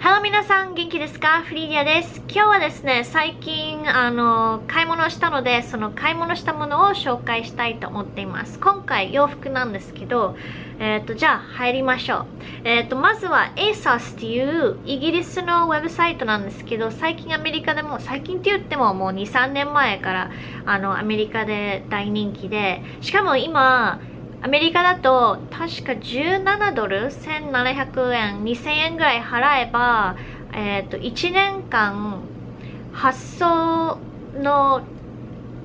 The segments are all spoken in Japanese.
Hello 皆さん元気ですか？フリーディアです。今日はですね最近あの買い物をしたのでその買い物したものを紹介したいと思っています。今回洋服なんですけどえっ、ー、とじゃあ入りましょう。えっ、ー、とまずは ASOS っていうイギリスのウェブサイトなんですけど最近アメリカでも最近って言ってももう23年前からあのアメリカで大人気でしかも今アメリカだと確か17ドル1700円2000円ぐらい払えば、えー、と1年間発送の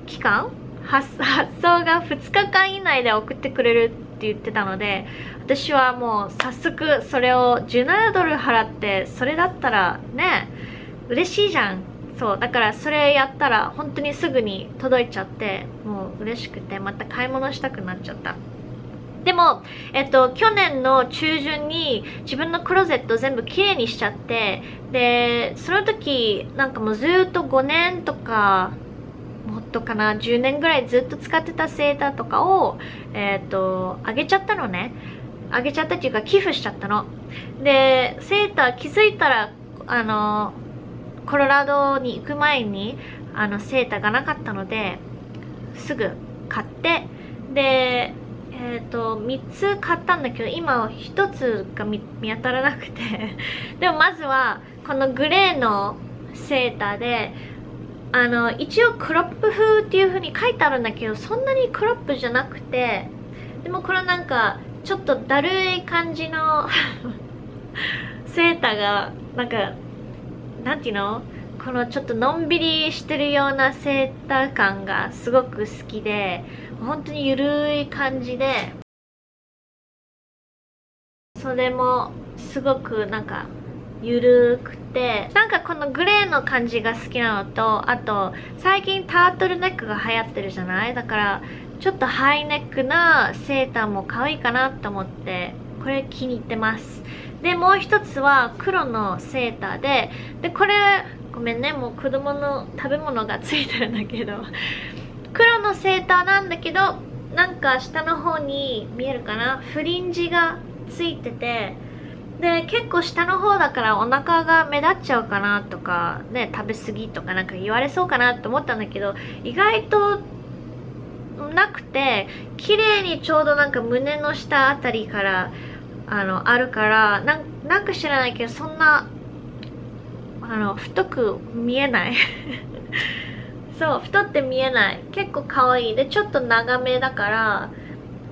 期間 発送が2日間以内で送ってくれるって言ってたので私はもう早速それを17ドル払ってそれだったらね嬉しいじゃん。そうだからそれやったら本当にすぐに届いちゃってもう嬉しくてまた買い物したくなっちゃった。でも、えっと、去年の中旬に自分のクローゼット全部きれいにしちゃって、で、その時、なんかもうずっと5年とか、もっとかな、10年ぐらいずっと使ってたセーターとかを、えっと、あげちゃったのね。あげちゃったっていうか寄付しちゃったの。で、セーター気づいたら、あの、コロラドに行く前に、あの、セーターがなかったので、すぐ買って、で、え、ー、と3つ買ったんだけど今は1つが見当たらなくて。でもまずはこのグレーのセーターであの一応クロップ風っていう風に書いてあるんだけどそんなにクロップじゃなくてでもこれなんかちょっとだるい感じの セーターがなんかなんていうの？このちょっとのんびりしてるようなセーター感がすごく好きで本当にゆるい感じでそれもすごくなんかゆるくてなんかこのグレーの感じが好きなのとあと最近タートルネックが流行ってるじゃない？だからちょっとハイネックなセーターも可愛いかなと思ってこれ気に入ってます。でもう一つは黒のセーターででこれごめんねもう子供の食べ物がついてるんだけどのセーターなんだけどなんか下の方に見えるかな？フリンジがついててで結構下の方だからお腹が目立っちゃうかなとかね食べ過ぎとかなんか言われそうかなと思ったんだけど意外となくて綺麗にちょうどなんか胸の下あたりからあのあるからなんか知らないけどそんなあの太く見えない。そう太って見えない。結構可愛い。でちょっと長めだから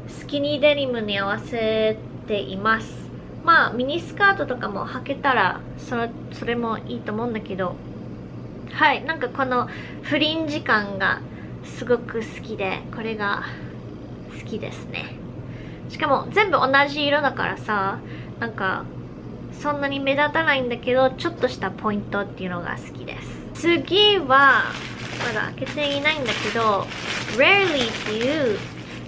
スキニーデニムに合わせています。まあミニスカートとかも履けたらそれそれもいいと思うんだけど。はいなんかこのフリンジ感がすごく好きでこれが好きですね。しかも全部同じ色だからさなんかそんなに目立たないんだけどちょっとしたポイントっていうのが好きです。次はまだ開けていないんだけど Rarely っていう、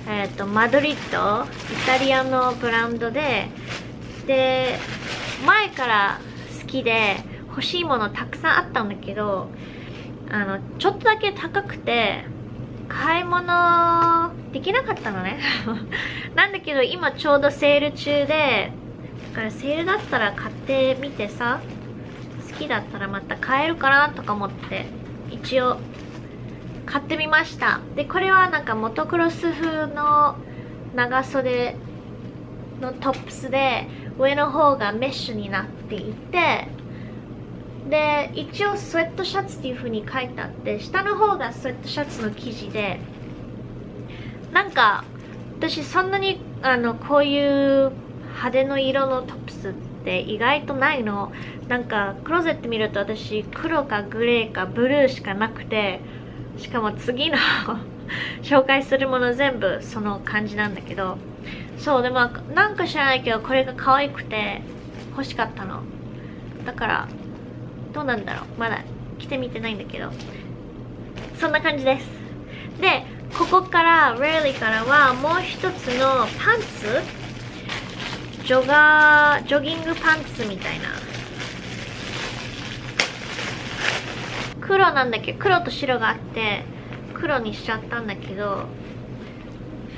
えーと、マドリッドイタリアのブランドでで前から好きで欲しいものたくさんあったんだけどあのちょっとだけ高くて買い物できなかったのね。なんだけど今ちょうどセール中でだからセールだったら買ってみてさ好きだったらまた買えるかなとか思って一応買ってみました。でこれはなんかモトクロス風の長袖のトップスで上の方がメッシュになっていてで一応スウェットシャツっていう風に書いてあって下の方がスウェットシャツの生地でなんか私そんなにあのこういう派手の色のトップスって意外とないの。なんかクローゼット見ると私黒かグレーかブルーしかなくてしかも次の 紹介するもの全部その感じなんだけどそうでもなんか知らないけどこれが可愛くて欲しかったの。だからどうなんだろう。まだ着てみてないんだけど。そんな感じです。でここから Rarely からはもう一つのパンツ？ジョガージョギングパンツみたいな。黒なんだけど黒と白があって黒にしちゃったんだけど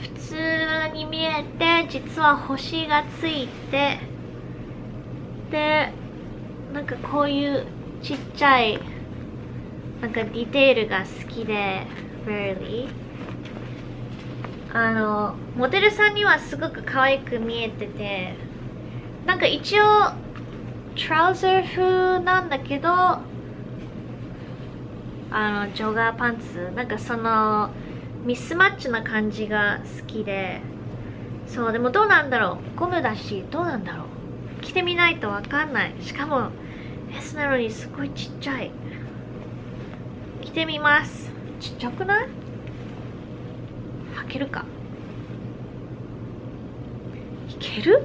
普通に見えて実は星がついてでなんかこういうちっちゃいなんかディテールが好きで really あのモデルさんにはすごく可愛く見えててなんか一応トラウザー風なんだけどあのジョガーパンツなんかそのミスマッチな感じが好きでそうでもどうなんだろうゴムだしどうなんだろう着てみないとわかんない。しかも S なのにすごいちっちゃい。着てみます。ちっちゃくない？履けるか？いける？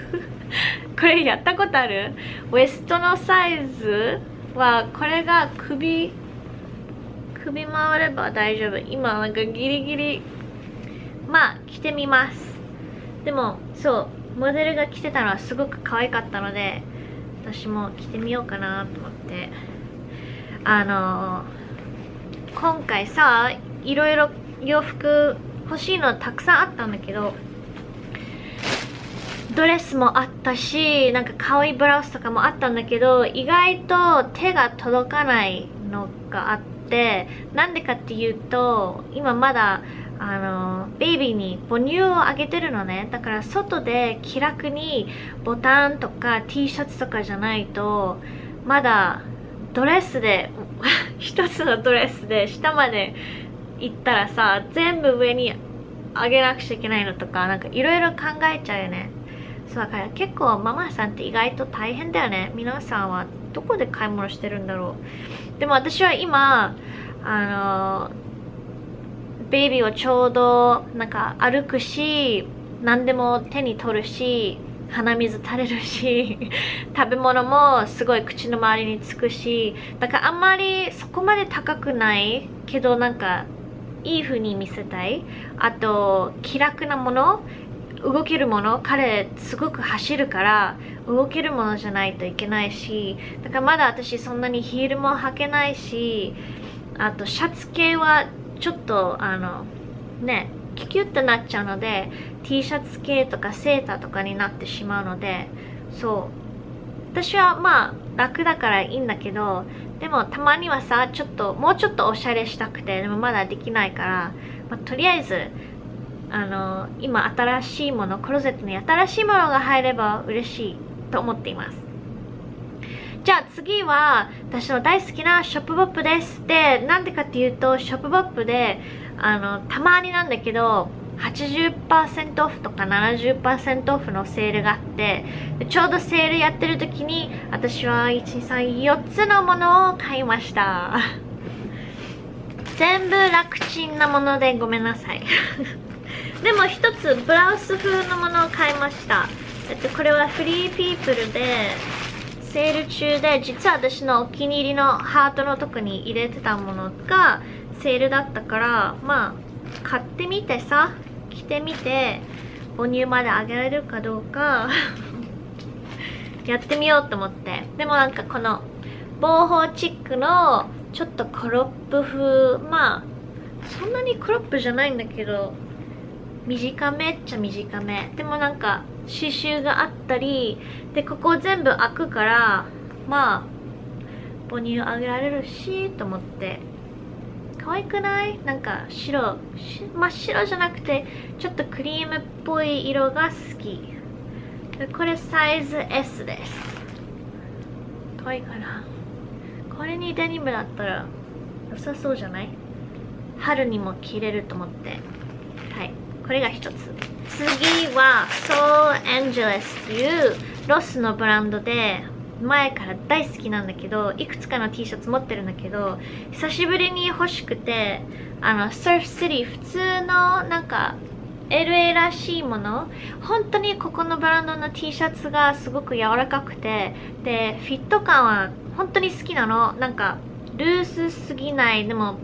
これやったことある？ウエストのサイズはこれが首首回れば大丈夫。今なんかギリギリまあ着てみます。でもそうモデルが着てたのはすごく可愛かったので私も着てみようかなと思って。あのー、今回さいろいろ洋服欲しいのたくさんあったんだけどドレスもあったしなんか可愛いブラウスとかもあったんだけど意外と手が届かないのがあってなんでかっていうと今まだあのベイビーに母乳をあげてるのね。だから外で気楽にボタンとか T シャツとかじゃないとまだドレスで 一つのドレスで下まで行ったらさ全部上に上げなくちゃいけないのとかなんかいろいろ考えちゃうよね。そうだから結構ママさんって意外と大変だよね。皆さんはどこで買い物してるんだろう。でも私は今あのベイビーをちょうどなんか歩くし何でも手に取るし鼻水垂れるし 食べ物もすごい口の周りにつくしだからあんまりそこまで高くないけどなんかいい風に見せたい。あと気楽なもの動けるもの彼すごく走るから動けるものじゃないといけないしだからまだ私そんなにヒールも履けないしあとシャツ系はちょっとあのねキュキュッとなっちゃうので T シャツ系とかセーターとかになってしまうのでそう。私はまあ楽だからいいんだけどでもたまにはさちょっともうちょっとおしゃれしたくてでもまだできないから、まあ、とりあえずあの今新しいものクローゼットに新しいものが入れば嬉しいと思っています。じゃあ次は私の大好きなショップボップです。でなんでかっていうとショップボップであのたまになんだけど80%オフとか70%オフのセールがあってちょうどセールやってる時に私は1234つのものを買いました。全部楽ちんなものでごめんなさい。でも一つブラウス風のものを買いました。えっとこれはフリーピープルでセール中で実は私のお気に入りのハートのとこに入れてたものがセールだったからまあ買ってみてさ着てみて母乳まであげられるかどうか やってみようと思って。でもなんかこの防法チックのちょっとクロップ風まあそんなにクロップじゃないんだけど短めっちゃ短め。でもなんか刺繍があったりでここ全部開くからまあ母乳あげられるしと思って。可愛くない？なんか白真っ白じゃなくてちょっとクリームっぽい色が好き。これサイズ S です。可愛いかな？これにデニムだったら良さそうじゃない？春にも着れると思って。はい。これが一つ。次は Soul Angeles っていうロスのブランドで前から大好きなんだけどいくつかの T シャツ持ってるんだけど久しぶりに欲しくてあの Surf City 普通のなんか LA らしいもの本当にここのブランドの T シャツがすごく柔らかくてでフィット感は本当に好きなの。なんかルースすぎないでも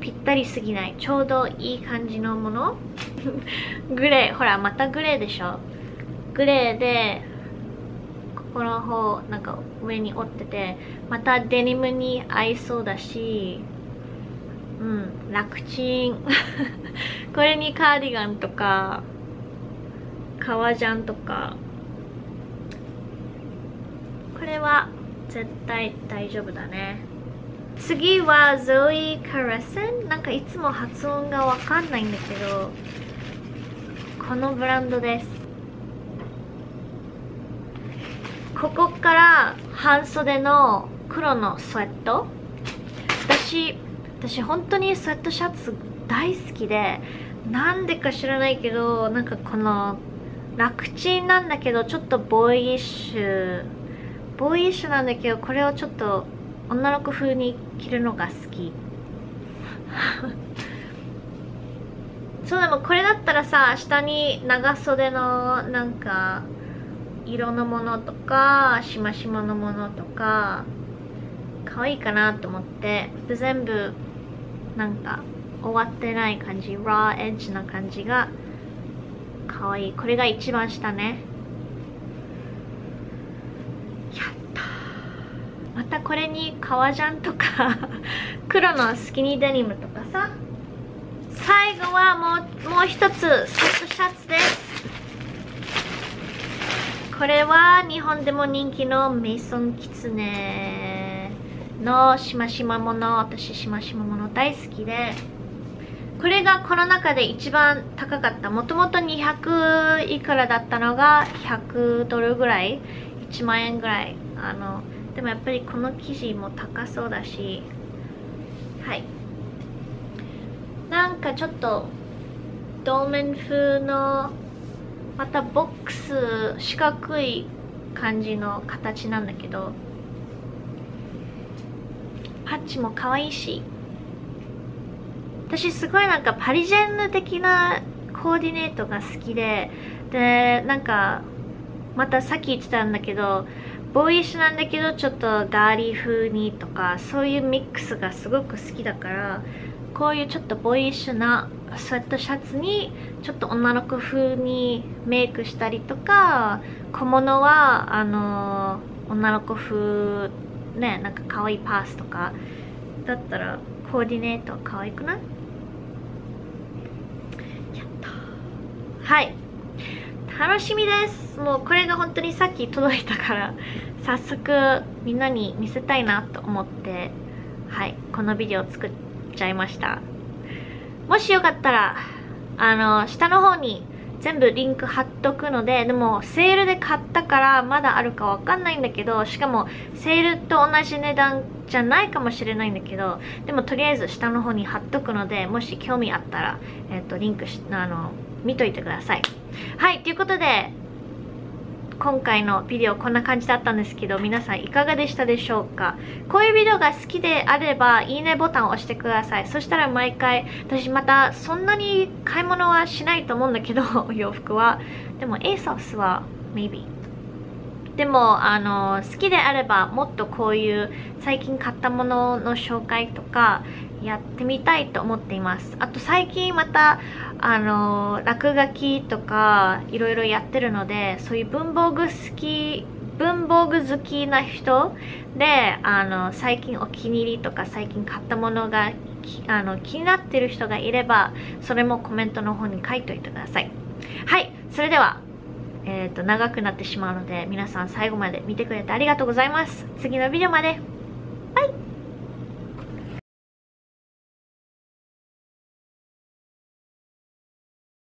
ぴったりすぎないちょうどいい感じのもの。グレーほらまたグレーでしょ？グレーでここの方なんか上に折っててまたデニムに合いそうだしうん楽ちん。これにカーディガンとか革ジャンとか。これは絶対大丈夫だね。次はゾイ・カラセンなんかいつも発音がわかんないんだけど。このブランドです。ここから半袖の黒のスウェット。私私本当にスウェットシャツ大好きでなんでか知らないけどなんかこの楽ちんなんだけどちょっとボーイッシュ。ボーイッシュなんだけどこれをちょっと女の子風に着るのが好き。そうでもこれだったらさ下に長袖のなんか色のものとかしましまのものとか可愛いかなと思って全部なんか終わってない感じラーエッジな感じが可愛い。これが一番下ね。やったまたこれに革ジャンとか 黒のスキニーデニムとかさ最後はもうもう一つセットシャツです。これは日本でも人気のメイソンキツネのしましまもの私しましまもの大好きで。これがこの中で一番高かった。もともと200いくらだったのが100ドルぐらい。1万円ぐらい。あのでもやっぱりこの生地も高そうだし。はい。なんかちょっとドーメン風のまたボックス四角い感じの形なんだけどパッチも可愛いし私すごいなんかパリジェンヌ的なコーディネートが好きででなんかまたさっき言ってたんだけどボーイッシュなんだけどちょっとガーリー風にとかそういうミックスがすごく好きだからこういうちょっとボイッシュなスウェットシャツにちょっと女の子風にメイクしたりとか小物はあの女の子風ねなんか可愛いパースとかだったらコーディネート可愛くない？やったはい。楽しみです。もうこれが本当にさっき届いたから早速みんなに見せたいなと思ってはいこのビデオを作ってちゃいました。もしよかったらあの下の方に全部リンク貼っとくのででもセールで買ったからまだあるかわかんないんだけどしかもセールと同じ値段じゃないかもしれないんだけどでもとりあえず下の方に貼っとくのでもし興味あったら、えっ、ー、とリンクしあの見といてください。はいということで今回のビデオこんな感じだったんですけど皆さんいかがでしたでしょうか？こういうビデオが好きであればいいねボタンを押してください。そしたら毎回私またそんなに買い物はしないと思うんだけど お洋服は。でも ASOS は maybe でもあの好きであればもっとこういう最近買ったものの紹介とかやってみたいと思っています。あと最近またあの落書きとかいろいろやってるのでそういう文房具好き文房具好きな人であの最近お気に入りとか最近買ったものがあの気になってる人がいればそれもコメントの方に書いといてください。はいそれではえーと長くなってしまうので皆さん最後まで見てくれてありがとうございます。次のビデオまで。